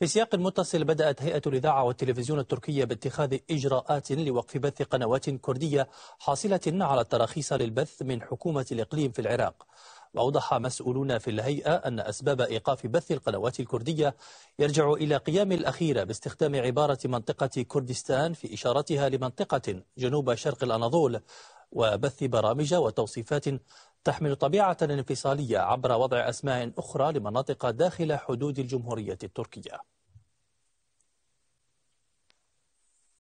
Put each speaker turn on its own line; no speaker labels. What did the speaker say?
في سياق متصل بدأت هيئة الإذاعة والتلفزيون التركية باتخاذ إجراءات لوقف بث قنوات كردية حاصلة على التراخيص للبث من حكومة الإقليم في العراق. وأوضح مسؤولون في الهيئة أن أسباب إيقاف بث القنوات الكردية يرجع إلى قيام الأخيرة باستخدام عبارة منطقة كردستان في إشارتها لمنطقة جنوب شرق الأناضول وبث برامج وتوصيفات تحمل طبيعة انفصالية عبر وضع أسماء أخرى لمناطق داخل حدود الجمهورية التركية.